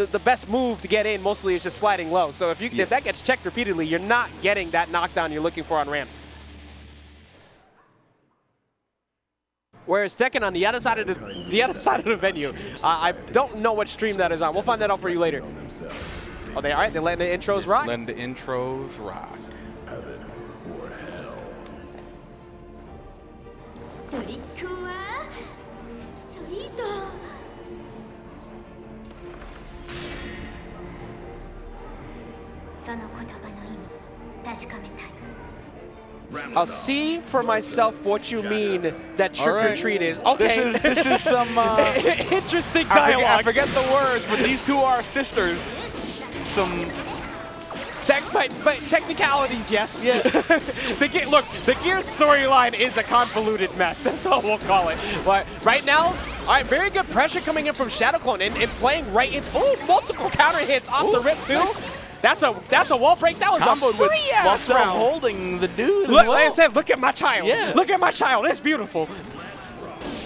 the, the, best move to get in mostly is just sliding low. So if, you, yeah. if that gets checked repeatedly, you're not getting that knockdown you're looking for on ramp. Whereas Tekken on the other side of the, the other side of the venue, uh, I don't know what stream that is on. We'll find that out for you later. Oh, they all right? They're letting the intros rock. Letting the intros rock. Or. I'll see for myself what you mean that trick All right. or treat is. Okay. This is, this is some. Uh, Interesting I, forget, I forget the words, but these two are sisters. Some. Tech, but, but technicalities, yes. Yeah. the ge- look, the Gear storyline is a convoluted mess. That's all we'll call it. But right now, all right, very good pressure coming in from ShadowKlone and, and playing right into oh multiple counter hits off the rip too. nice. That's a that's a wall break. That was Comboed with free while still round. holding the dude. as Look, well. like I said, look at my child. Yeah. Look at my child. It's beautiful.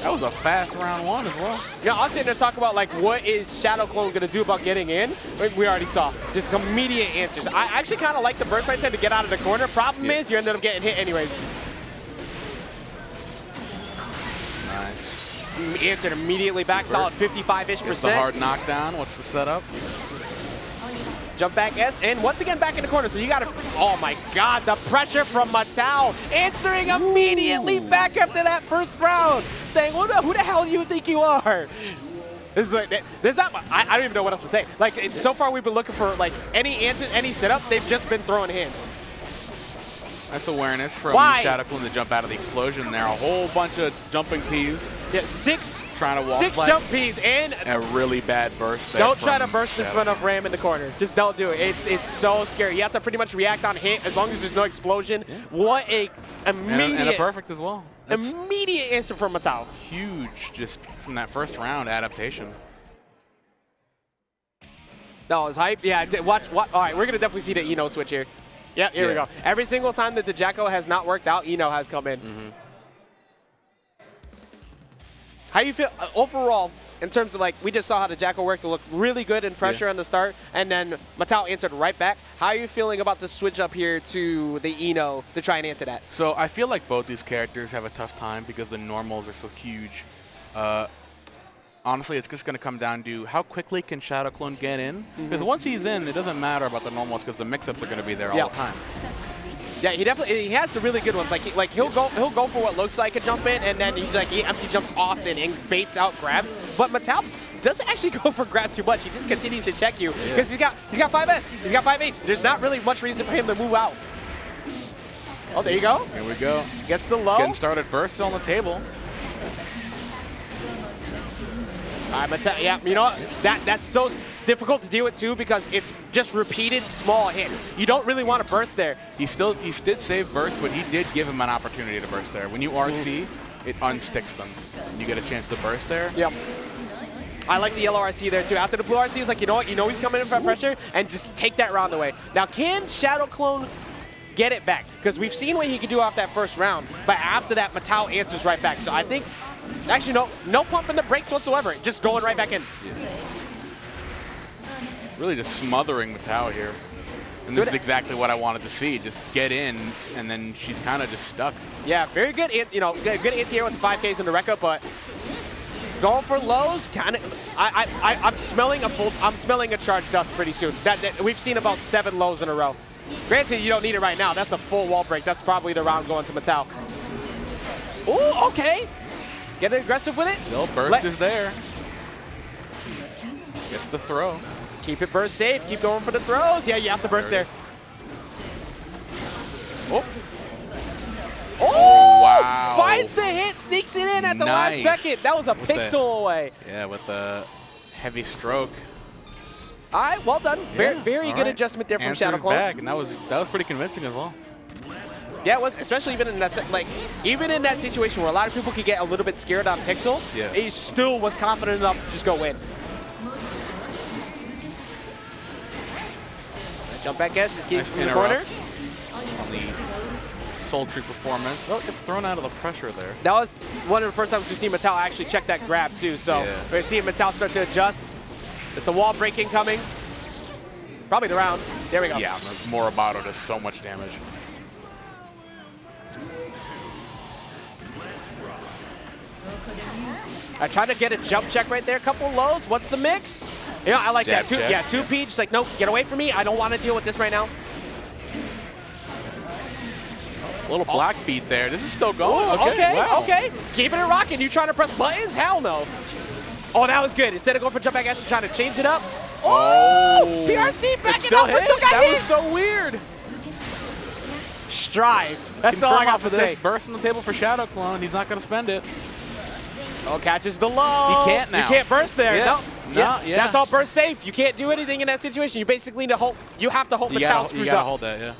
that was a fast round one as well. Yeah, I was sitting there talking about like what is ShadowKlone gonna do about getting in. We- We already saw just immediate answers. I actually kind of like the burst right there to get out of the corner. Problem Yeah. is you ended up getting hit anyways. Nice. M- Answered immediately back, solid 55-ish Here's the percent. hard knockdown. What's the setup? Jump back S, and once again back in the corner. So you got to, oh my God, the pressure from Matau, answering immediately back after that first round, saying, who the, who the hell do you think you are? This is like, there's not, I, I don't even know what else to say. Like, so far we've been looking for like any answers, any setups, they've just been throwing hands. Nice awareness from Why? ShadowKlone to jump out of the explosion there. A whole bunch of jumping peas. Yeah, six, Trying to wall six jump Ps, and A really bad burst there. Don't try to burst in Shadow. front of Ram in the corner. Just don't do it. It's it's so scary. You have to pretty much react on hit as long as there's no explosion. What a And, immediate, and a perfect as well. That's immediate answer from Matau. huge just from that first round adaptation. No, it was hype. Yeah, watch. What? All right, we're gonna definitely see the I-No switch here. Yeah, here we go. Every single time that the Jack-O has not worked out, I-No has come in. Mm-hmm. How you feel uh, overall in terms of like we just saw how the Jack-O worked to look really good in pressure Yeah. on the start, and then Matau answered right back. How are you feeling about the switch up here to the I-No to try and answer that? So I feel like both these characters have a tough time because the normals are so huge. Uh, honestly, it's just going to come down to how quickly can ShadowKlone get in. Mm-hmm. Because once he's in, it doesn't matter about the normals because the mix-ups are going to be there Yeah. all the time. Yeah, he definitely he has the really good ones. Like he, like he'll go he'll go for what looks like a jump in, and then he's like he empty jumps often and baits out grabs. But Mattel doesn't actually go for grab too much. He just continues to check you because he's got he's got five 5S, he's got 5H. There's not really much reason for him to move out. Oh, there you go. Here we go. Gets the low. Getting started. Burst on the table. Mattel. Yeah, you know that that's so difficult to deal with too because it's just repeated small hits. You don't really want to burst there. He still he did save burst, but he did give him an opportunity to burst there. When you RC, mm. it unsticks them. You get a chance to burst there. Yep. I like the yellow RC there too. After the blue RC, he's like, you know what? You know he's coming in for pressure, and just take that round away. Now, can ShadowKlone get it back? Because we've seen what he can do off that first round, but after that, Matau answers right back. So I think, actually, no, no pumping the brakes whatsoever. Just going right back in. Really just smothering Matau here. And this Good- is exactly what I wanted to see. Just get in, and then she's kind of just stuck. Yeah, very good. You know, good good anti-air with the 5Ks in the Rekka, but going for lows, kind of. I, I, I, I'm smelling a full. I'm smelling a charge dust pretty soon. That, that we've seen about seven lows in a row. Granted, you don't need it right now. That's a full wall break. That's probably the round going to Mattel. Ooh, okay. Get aggressive with it. No, burst Let- is there. Gets the throw. Keep it burst safe. Keep going for the throws. Yeah, you have to burst There there. Oh. oh. Oh! Wow. Finds the hit, sneaks it in at the Nice. last second. That was a With the- pixel away. Yeah, with the heavy stroke. All right, well done. Very, Yeah, very all good right. adjustment there from Answers ShadowKlone. back, and that was that was pretty convincing as well. Yeah, it was, especially even in that like even in that situation where a lot of people could get a little bit scared on Pixel. Yeah. He still was confident enough to just go in. Jump back S, just keeps Nice in the corner. On the sultry performance. Oh, gets thrown out of the pressure there. That was one of the first times we've seen Mattel actually check that grab too. So Yeah. we're seeing Mattel start to adjust. It's a wall break incoming. Probably the round. There we go. Yeah, Mortobato does so much damage. I tried to get a jump check right there. A couple lows. What's the mix? Yeah, I like Jab that. Two, check. yeah, two P. Just like, nope, get away from me. I don't want to deal with this right now. A little oh. black beat there. This is still going. Ooh, okay, wow. okay. Keeping it rocking. You trying to press buttons? Hell no. Oh, that was good. Instead of going for jump back, actually trying to change it up. Oh, oh. PRC backing It still up, hit. still got That hit. was so weird. Strive. That's all I Confirm got to say. this. Burst on the table for ShadowKlone. He's not going to spend it. Oh, catches the low. He can't now. You can't burst there. Yeah. No. No, yeah. That's all burst safe. You can't do anything in that situation. You basically need to hold. You have to hold You gotta, you screws gotta up. hold that, yeah.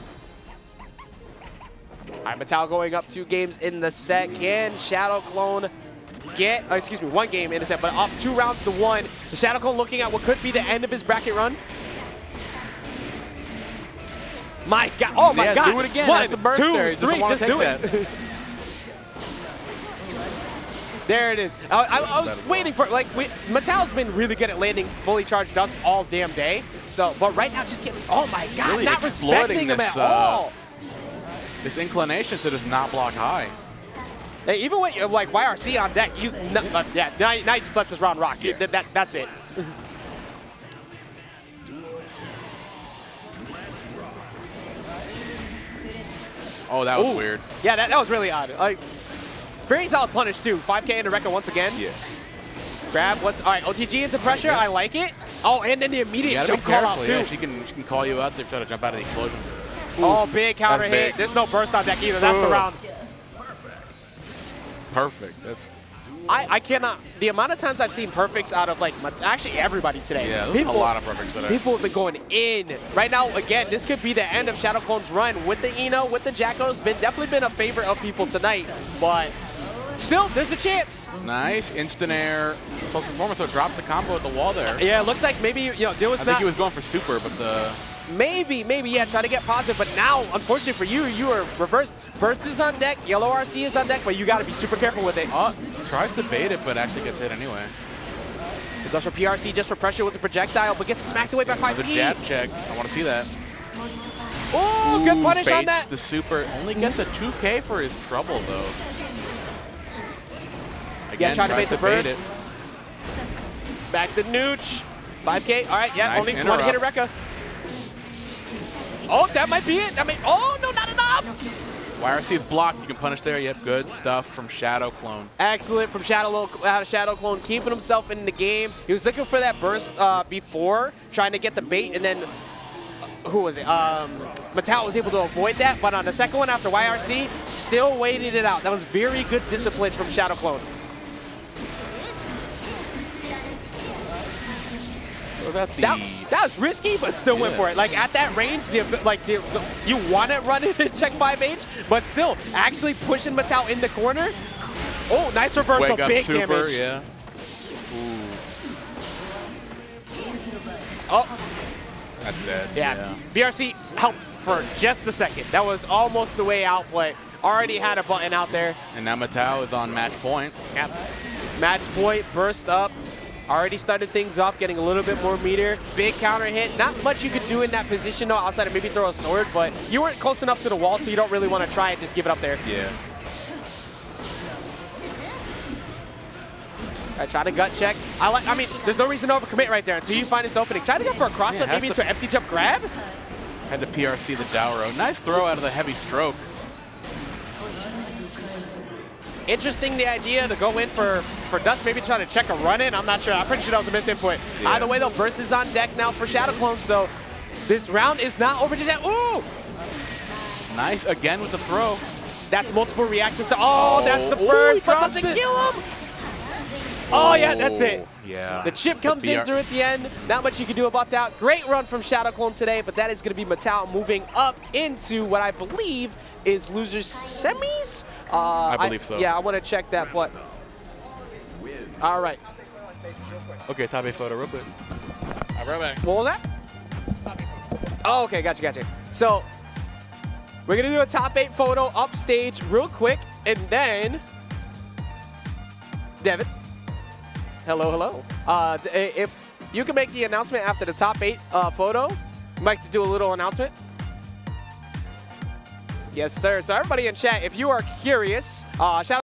All right, Metal going up two games in the set. Can ShadowKlone get, uh, excuse me, one game in the set, but up two rounds to one. The ShadowKlone looking at what could be the end of his bracket run. My God! Oh my Yeah, God! do it again. One, That's the burst two, there. He three, just do it. there it is. I, I, I was as waiting for like we, Mattel's been really good at landing fully charged dust all damn day. So, but right now, just getting. Oh my God! Really not respecting him this, at uh, all. This inclination to just not block high. Hey, even with uh, like YRC on deck, you no, uh, yeah. Now, now you just let this round rock. That, that- that's it. Oh, that was Ooh. weird. Yeah, that, that was really odd. Like, very solid punish too. 5K into Rekka once again. Yeah. Grab. What's all right? OTG into pressure. I like it. Oh, and then the immediate jump call out too. Yeah, she can, she can call you out there try to jump out of the explosion. oh, big counter hit. big. There's no burst on deck either. That's the Ugh. round. Perfect. Perfect. That's I, I cannot. The amount of times I've seen perfects out of like actually everybody today. yeah. There's a lot of perfects today. People have been going in. Right now, again, this could be the end of ShadowKlone's run with the I-No, with the Jack-Os. Been definitely been a favorite of people tonight, but still, there's a chance. Nice instant air. Sultry performance. So drops the combo at the wall there. Yeah, it looked like maybe you know there was I not think he was going for super, but the maybe maybe yeah try to get positive, but now unfortunately for you, you are reversed. Burst is on deck, yellow RC is on deck, but you got to be super careful with it. oh, tries to bait it, but actually gets hit anyway. It goes for PRC just for pressure with the projectile, but gets smacked away by 5 The jab check. I want to see that. Oh, good punish on that. the super. Only gets a 2K for his trouble though. Again, trying to bait the burst. Back to Nooch. 5K. All right, yeah, Nice only one hit interrupt. Rekka. Oh, that might be it. That may. Oh no, not enough. YRC is blocked. You can punish there. Yep, good stuff from ShadowKlone. Excellent from Shadow, Lo- uh, ShadowKlone, keeping himself in the game. He was looking for that burst uh, before, trying to get the bait, and then uh, who was it? Um, Mattel was able to avoid that, but on the second one after YRC, still waited it out. That was very good discipline from ShadowKlone. That the That, that was risky, but still went for it. Like at that range, the, like the, the, you want to run it and check 5H, but still actually pushing Mattel in the corner. Oh, nice reversal, big super. damage. Yeah. Oh, That's dead. yeah. BRC helped for just a second. That was almost the way out, but already had a button out there. And now Matau is on match point. Yep. Match point, burst up. Already started things off, getting a little bit more meter. Big counter hit. Not much you could do in that position, though, outside of maybe throw a sword, but you weren't close enough to the wall, so you don't really want to try it. Just give it up there. Yeah. I try to gut check. I like. I mean, there's no reason to overcommit right there until you find this opening. Try to go for a cross Yeah, up, maybe to- into an empty jump grab. Had the PRC the Dauro. Nice throw out of the heavy stroke. Interesting the idea to go in for, for Dust, maybe try to check a run in. I'm not sure. I'm pretty sure that was a misinput. Yeah. Either way, though, Burst is on deck now for ShadowKlone, so this round is not over just yet. Ooh! Nice again with the throw. That's multiple reactions to. Oh, that's the Ooh, burst, he but doesn't it. kill him. Oh, yeah, that's it. Yeah. The chip comes in through at the end. Not much you can do about that. Great run from Shadow Clone today, but that is going to be Mattel moving up into what I believe is losers semis. Uh, I believe so. Yeah, I want to check that, but all right. Okay, top eight photo real quick. All right, back. What was that? Oh, okay, gotcha, gotcha. So we're gonna do a top eight photo upstage real quick, and then Devin. Hello, hello. Uh, if you can make the announcement after the top eight uh, photo. You'd like to do a little announcement? Yes, sir. So everybody in chat, if you are curious, uh, shout